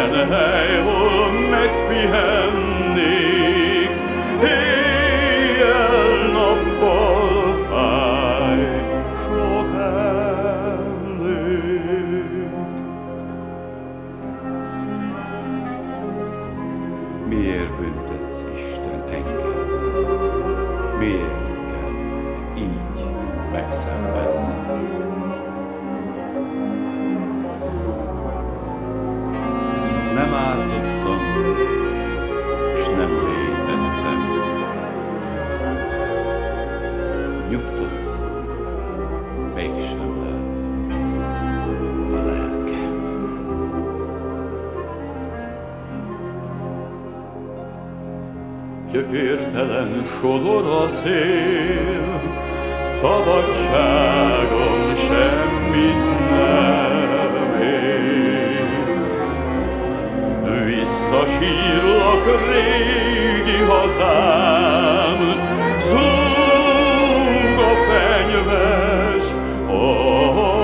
and I will make me handy. sodor a szél, szabadságom semmit nem ér. Visszasírlak régi hazám, zúg a fenyves hargitán.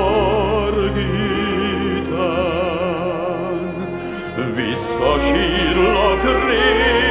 Visszasírlak régi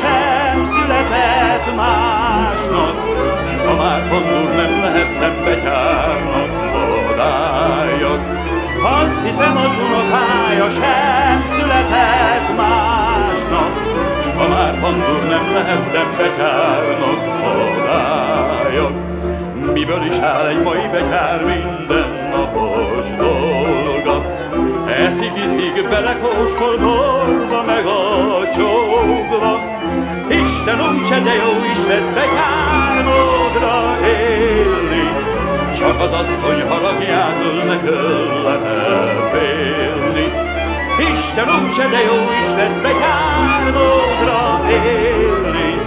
sem született másnak, ha már pandúr nem lehettem betyárnak odájak. Azt hiszem az unokája sem született másnak, ha már pandúr nem lehettem betyárnak odájak. Miből is áll egy mai betyár mindennapos dolga? Eszik, iszik, belekóstol dolga meg a csókba. Isten úgyse, de jó is lesz betyár módra élni, csak az asszony haragjától ne kellene félni. Isten úgyse, de jó is lesz betyár módra élni,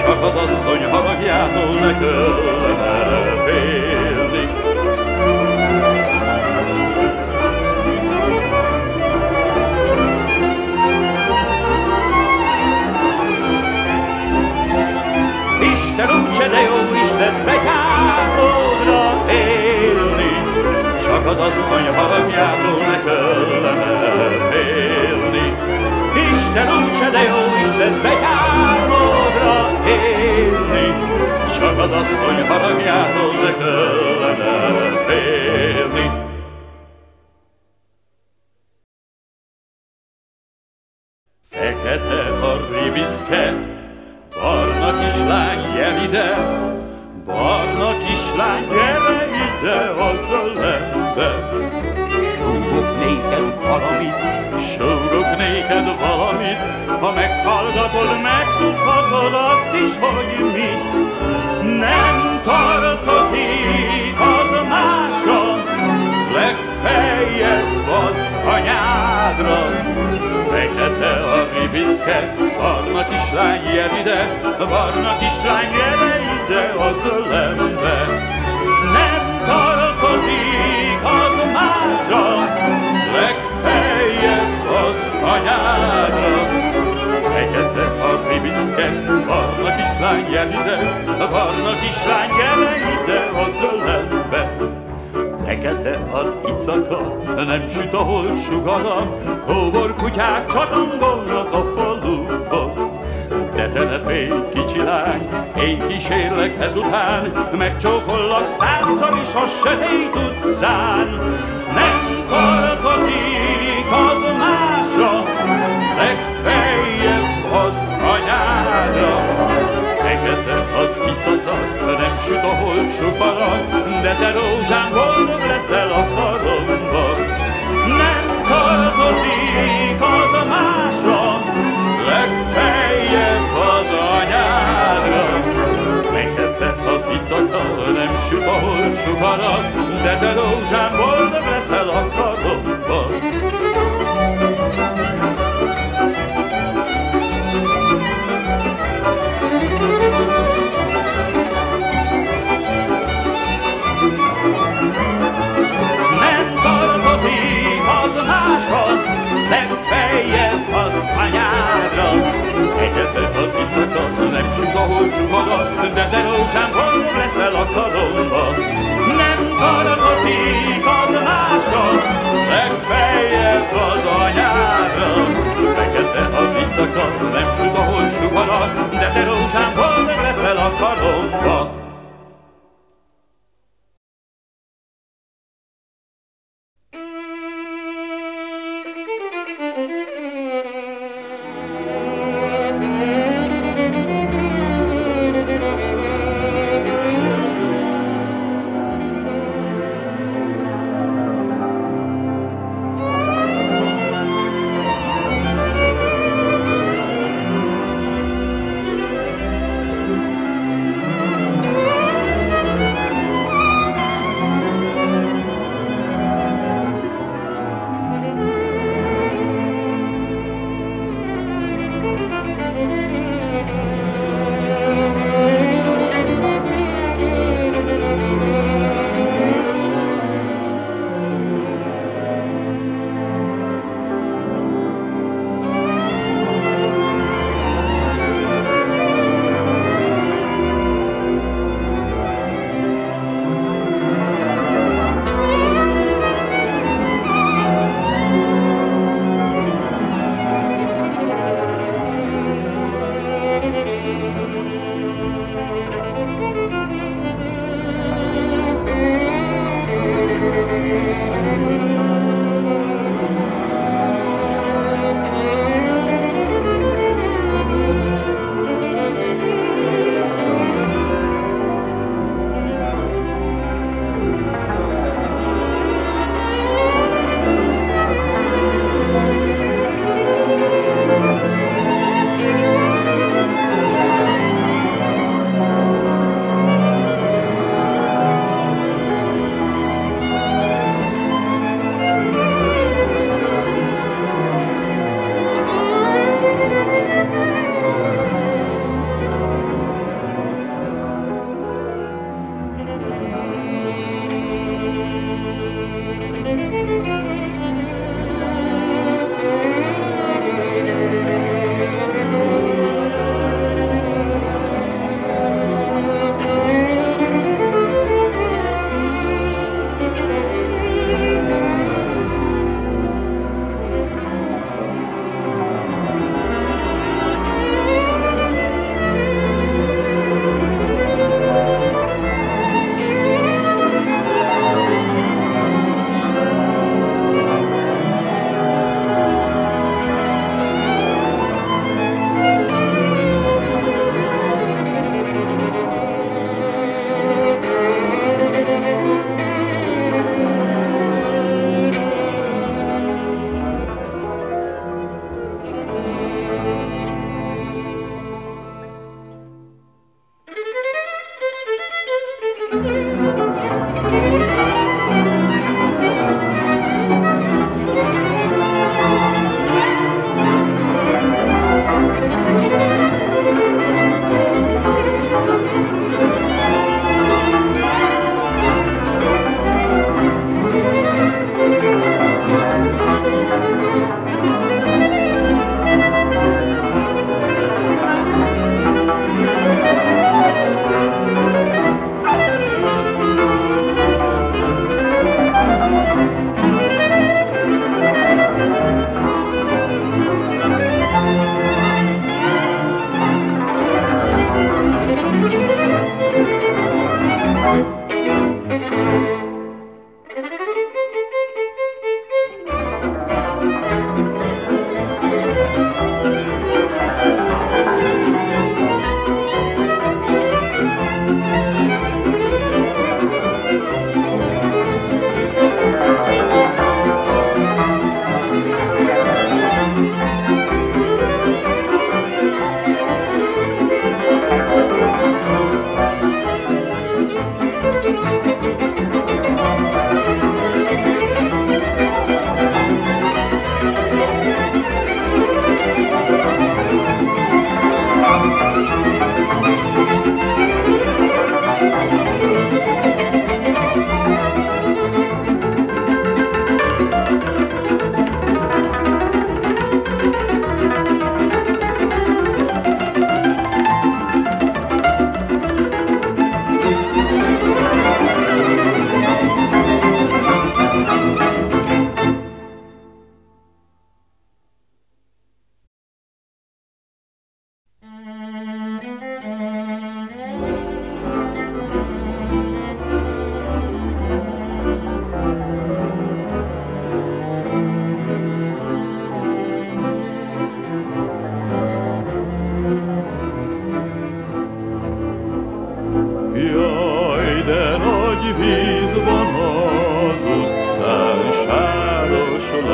csak az asszony haragjától ne kellene félni. De jó is lesz betyármódra élni, csak az asszony haragjától ne kellene félni. Isten úgyse, de jó is lesz betyármódra élni, csak az asszony haragjától ne kellene félni. A ribiszke, barna kislány, jel ide, barna kislány, gyere ide az ölembe. Nem tartozik az másra, legfeljebb az anyádra. Fekete a ribiszke, barna kislány, jel ide, barna kislány, gyere ide az ölembe. Fekete az icaka, nem süt a hold sugara, kóbor kutyák csatangolnak a faluba. De te ne félj, kicsi lány, én kísérlek ezután, megcsókollak százszor is a sötét utcán. Nem tartozik az süt a hold sugara, de te rózsám boldog leszel a karomba. Nem tartozik az a másra, legfeljebb az anyádra. Fekete az icaka, nem süt a hold sugara, de te rózsám boldog leszel a karomba. Icaka, nem ahol sugara, de te rózsám, hol leszel a karomba. Nem tartozik az másra, legfeljebb az anyádra. Fekete az icaka, nem ahol sugara, de te rózsám, hol leszel a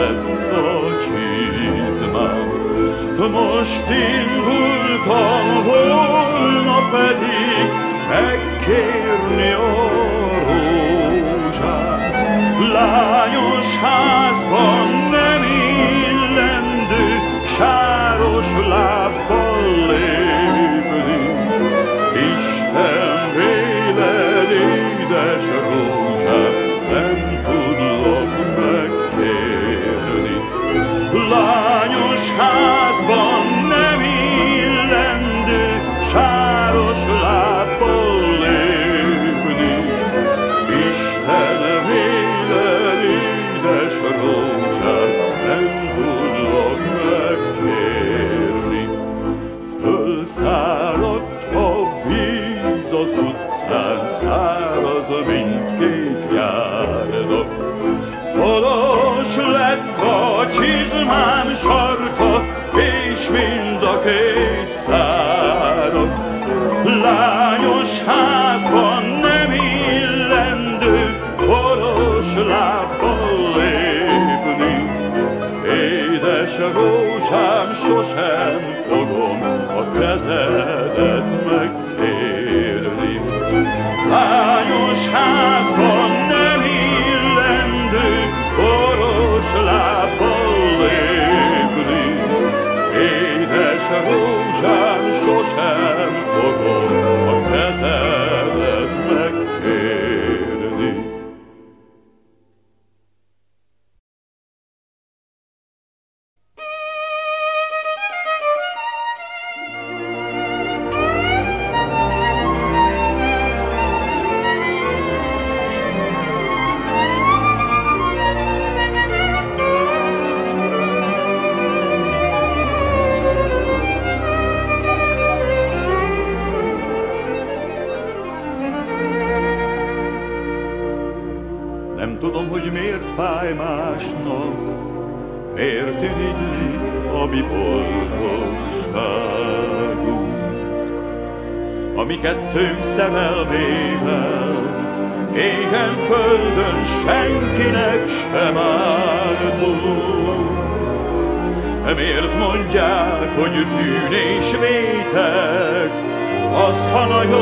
karomba. a csizmám. Most indultam volna pedig megkérni a rózsát. Lányos házban járda. Tolos lett a csizmám sarka, és mind a két szárad. Lányos házban nem illendő, boros lábbal lépni. Édes rózsám, sosem fogom a kezedet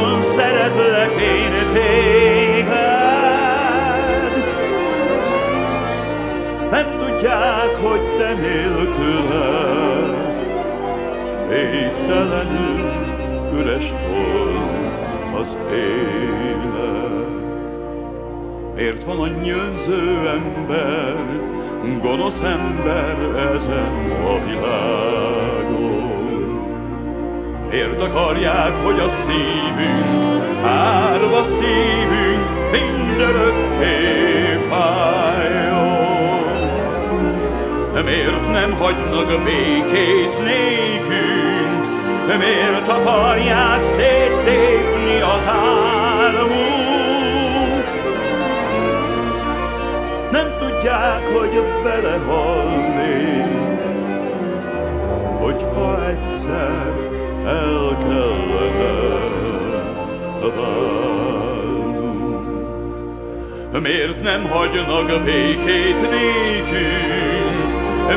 nagyon szeretlek én téged. Nem tudják, hogy te nélküled végtelenül üres volt az élet. Miért van annyi önző ember, gonosz ember ezen a világon? Miért akarják, hogy a szívünk, árva szívünk mindörökké fájjon? Miért nem hagynak békét nékünk? Miért akarják széttépni az álmunk? Nem tudják, hogy belehalnék, hogyha egyszer el kellene válnunk. Miért nem hagynak békét nékünk?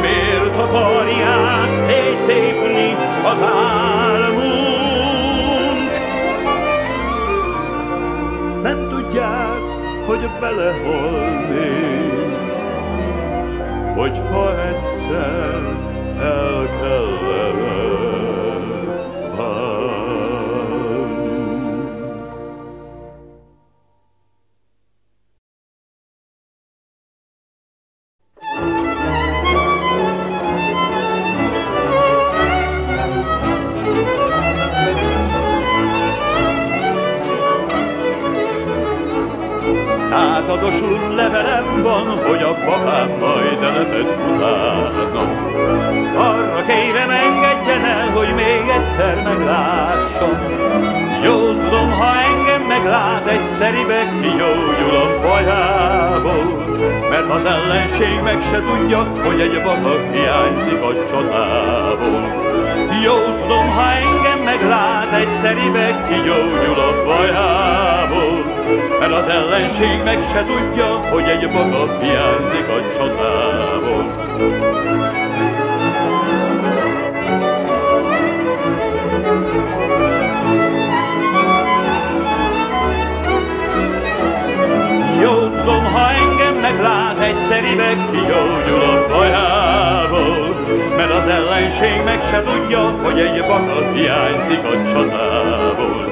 Miért akarják széttépni az álmunk? Nem tudják, hogy belehalnék, hogyha egyszer el kellene egyszer meglássam. Jól tudom, ha engem meglát, egyszeribe kigyógyul a bajából. Mert az ellenség meg se tudja, hogy egy vakak hiányzik a csatából. Jól tudom, ha engem meglát, egyszeribe kigyógyul a bajából. mert az ellenség meg se tudja, hogy egy maga hiányzik a csatából. Jó tudom, ha engem meglát, egyszeribe kigyógyul a bajából, mert az ellenség meg se tudja, hogy egy baka hiányzik a csatából.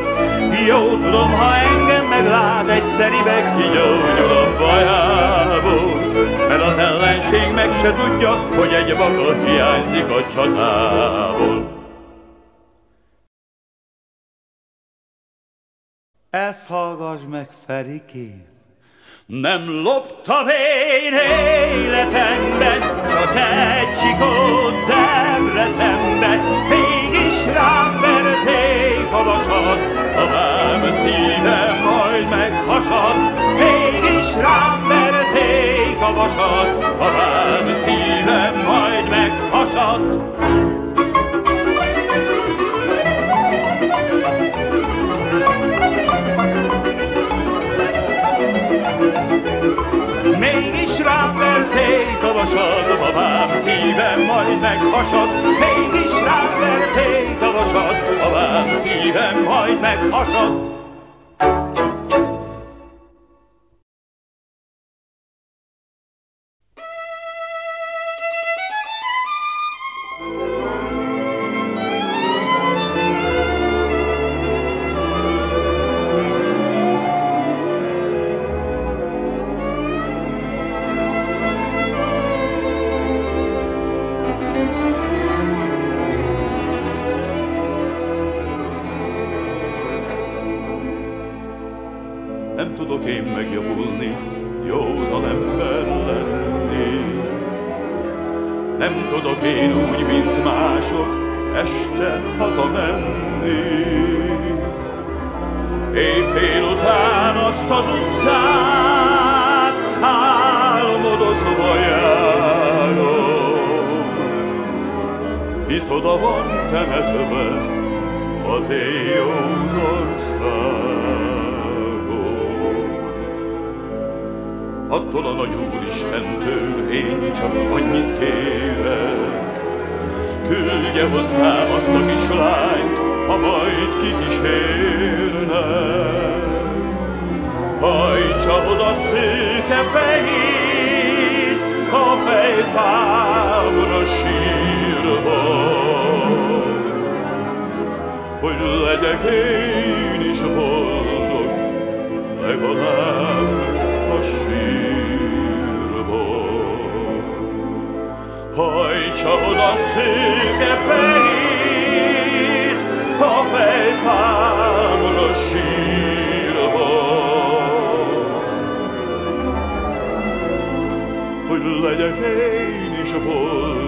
Jó tudom, ha engem meglát, egyszeribe kigyógyul a bajából, mert az ellenség meg se tudja, hogy egy baka hiányzik a csatából. Ezt hallgass meg, Ferikém! Nem loptam én életemben, csak egy csikót Debrecenben, mégis rám verték a vasat, talán szívem majd meghasad, mégis rám verték a vasat, talán szívem majd meghasad. Verték a babám szívem majd meghasad. Mégis rám verték a vasad, babám szívem majd meghasad. Attól a nagy Úristentől én csak annyit kérek. Küldje hozzám azt a kislányt, ha majd kikísérnek. Hajtsa oda szőke fejét, a fejfámra sírva, hogy legyek én is Oda szőke fejét, a fejfámra sírva, hogy legyek én is boldog,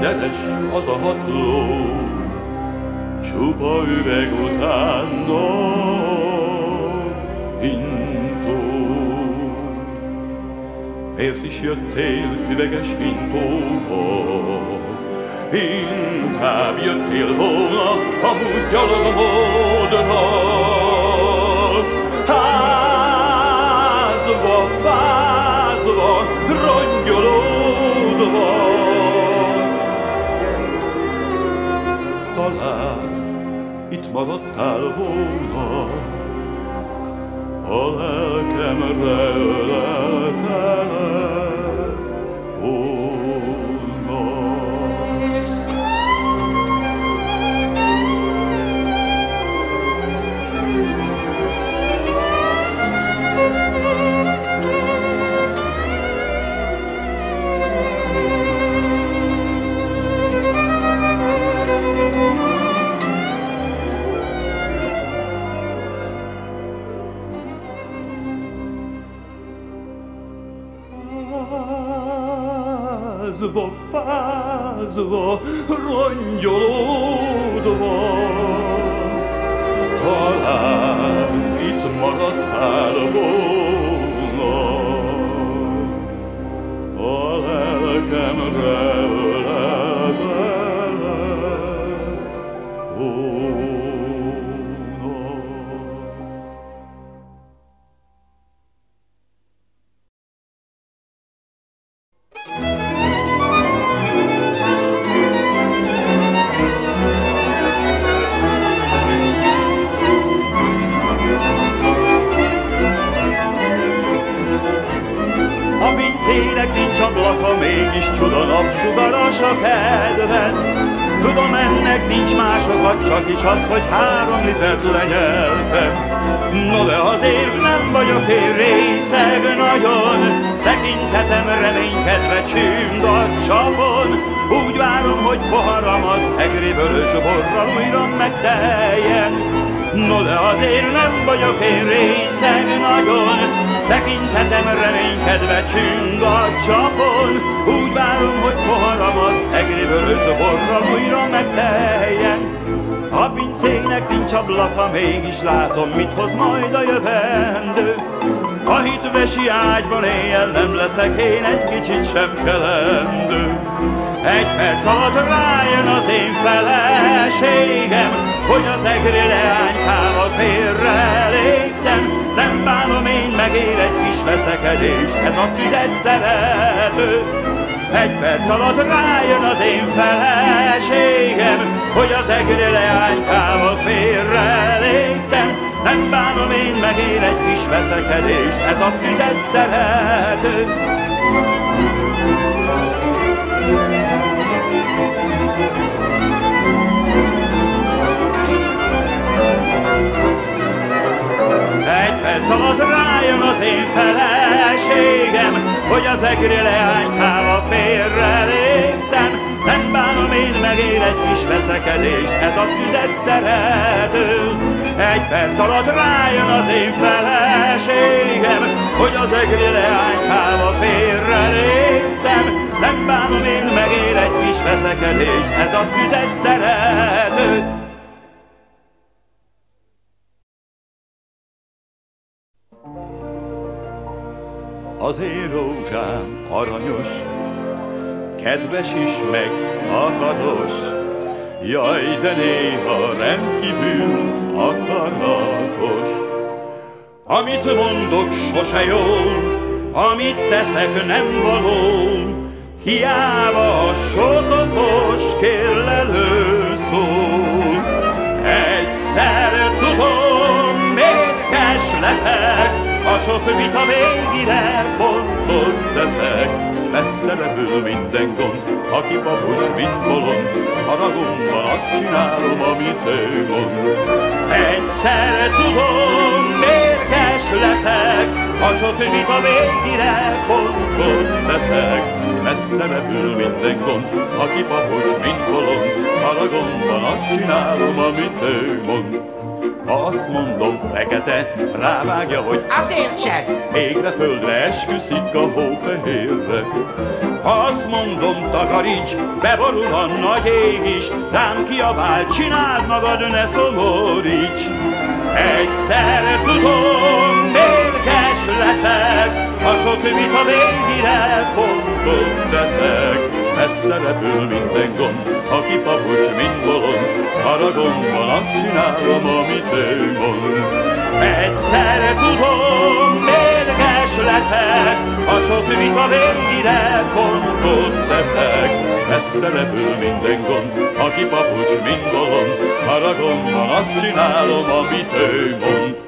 dedes az a hatló. Csupa üveg utána hintó. Miért is jöttél üveges hintóba? Inkább jöttél volna amúgy gyalog a módra. Talán itt maradtál volna, a lelkemre öleltelek. Fázva, fázva, rongyolódva. Talán itt maradtál volna, a lelkemre megteljen. No de azért nem vagyok én részeg nagyon, tekintetem reménykedve csüng a csapon. Úgy várom, hogy poharam az egri vörös borral újra megteljen. A pincének nincs ablaka, mégis látom, mit hoz majd a jövendő. A hitvesi ágyban éjjel nem leszek én egy kicsit sem kelendő. Egy perc alatt rájön az én feleségem, hogy az egri leánykával félre léptem. Nem bánom én megér egy kis veszekedés, ez a tüzet szerető. Egy perc alatt rájön az én feleségem, hogy az egri leánykával félre léptem. Nem bánom én megér egy kis veszekedés, ez a tüzet szerető. Egy perc alatt rájön az én feleségem, hogy az egri leánykával félre léptem. Nem bánom én megér egy kis veszekedést, ez a tüzes szerető. Egy perc alatt rájön az én feleségem, hogy az egri leánykával félre léptem. Nem bánom én megér egy kis veszekedést, ez a tüzes szerető. Az én rózsám aranyos, kedves is meg akaros, jaj, de néha rendkívül akaratos. Amit mondok sose jól, amit teszek nem való, hiába a sok okos kérlelő szó. Egyszer tudom, mérges leszek, a sok vita végére pontot teszek, messze repül minden gond, aki papucs, mint bolond, haragomban azt csinálom, amit ő mond. Egyszer tudom, mérges leszek, a sok vita végére pontot teszek, messze repül minden gond, aki papucs, mint bolond, haragomban azt csinálom, amit ő mond. Ha azt mondom fekete, rávágja, hogy azért se. Égre földre esküszik a hófehérre. Ha azt mondom takaríts, beborul a nagy ég is, rám kiabál, csináld magad, ne szomoríts. Egyszer tudom, mérges leszek, a sok vita végére pontot teszek messze repül minden gond, aki papucs, mint bolond, haragomban azt csinálom, amit ő mond. Egyszer tudom, mérges leszek, a sok vita végére pontot teszek. Messze repül minden gond, aki papucs, mint bolond, haragomban azt csinálom, amit ő mond.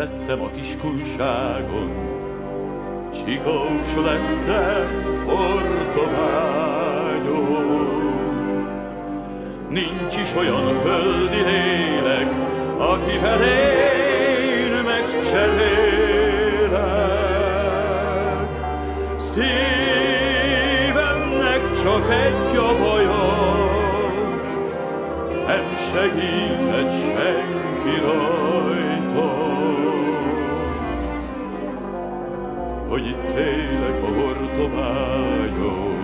Születtem a kiskunságon, Csikós lettem Portobágyon. Nincs is olyan földi lélek, akivel én megcserélek. Szívemnek csak egy a baja, nem segített senki rajta. Hogy itt élek a hordobágyon.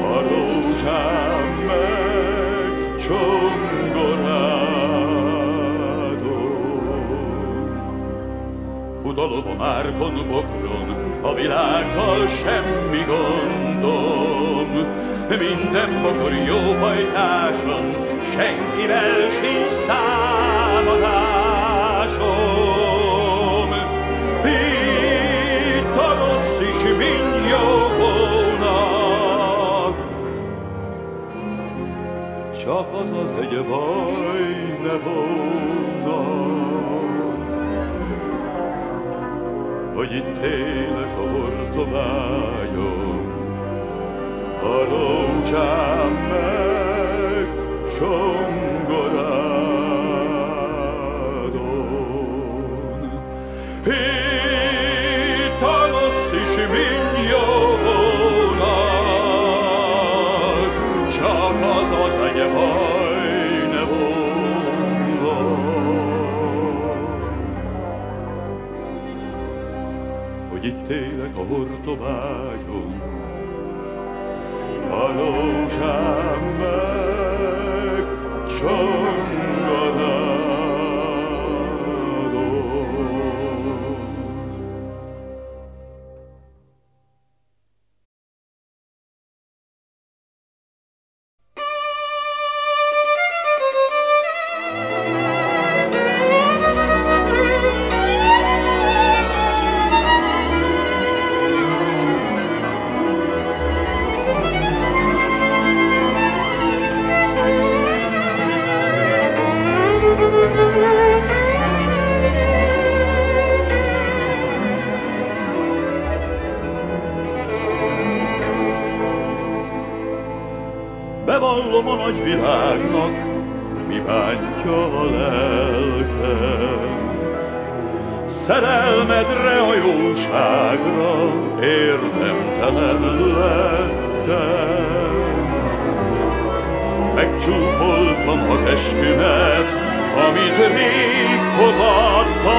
A rózsám meg csongorádon. Futalom a márkon bokron, a világgal semmi gondom. Minden bokor jó hajtáson, senkivel sincs számadásom. Csak az az egy baj ne volna, hogy itt élek a hortobágyon, a rózsám meg csongorádon. Egy baj ne volna. Hogy itt élek a hortobágyon, rózsám meg csonganál. Megcsúfoltam az eskümet, amit rég fogadtam.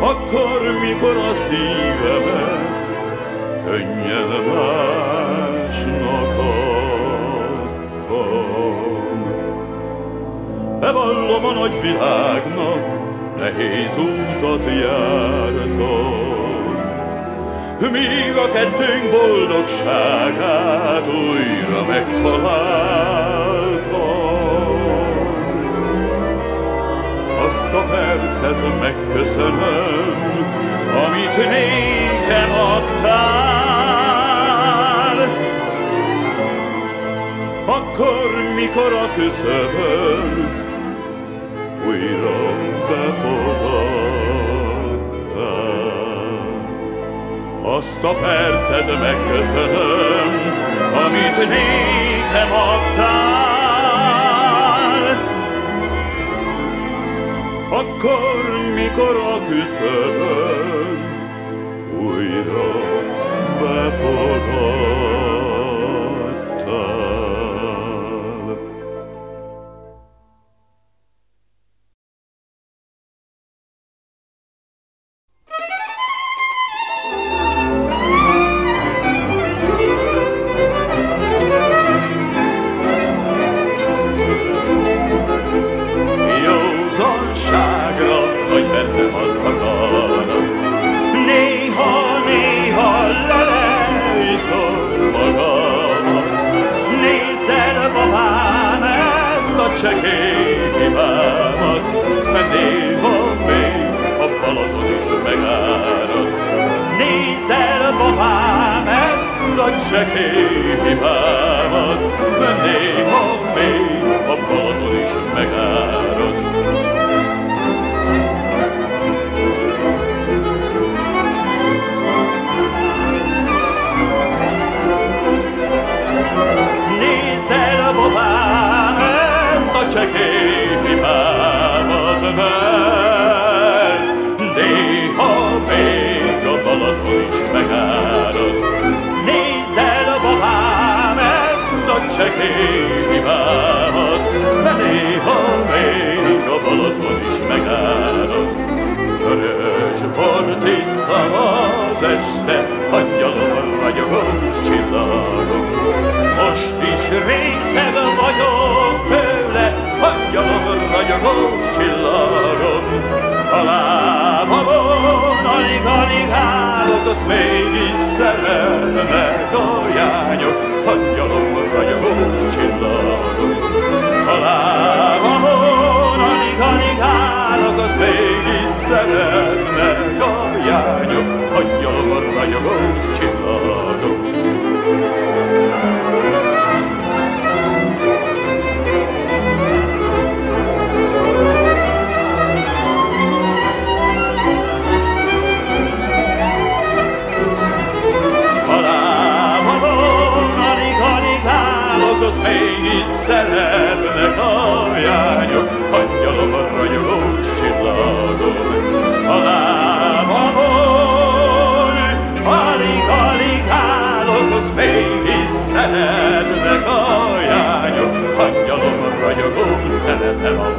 Akkor, mikor a szívemet könnyen másnak adtam. Bevallom a nagy világnak, nehéz utat jártam, Míg a kettőnk boldogságát újra megtaláltam. Azt a percet megköszönöm, amit nékem adtál. Akkor, mikor a küszöbön újra azt a percet megköszönöm, amit nékem adtál. Akkor, mikor a küszöbön újra befogad. Mégis at.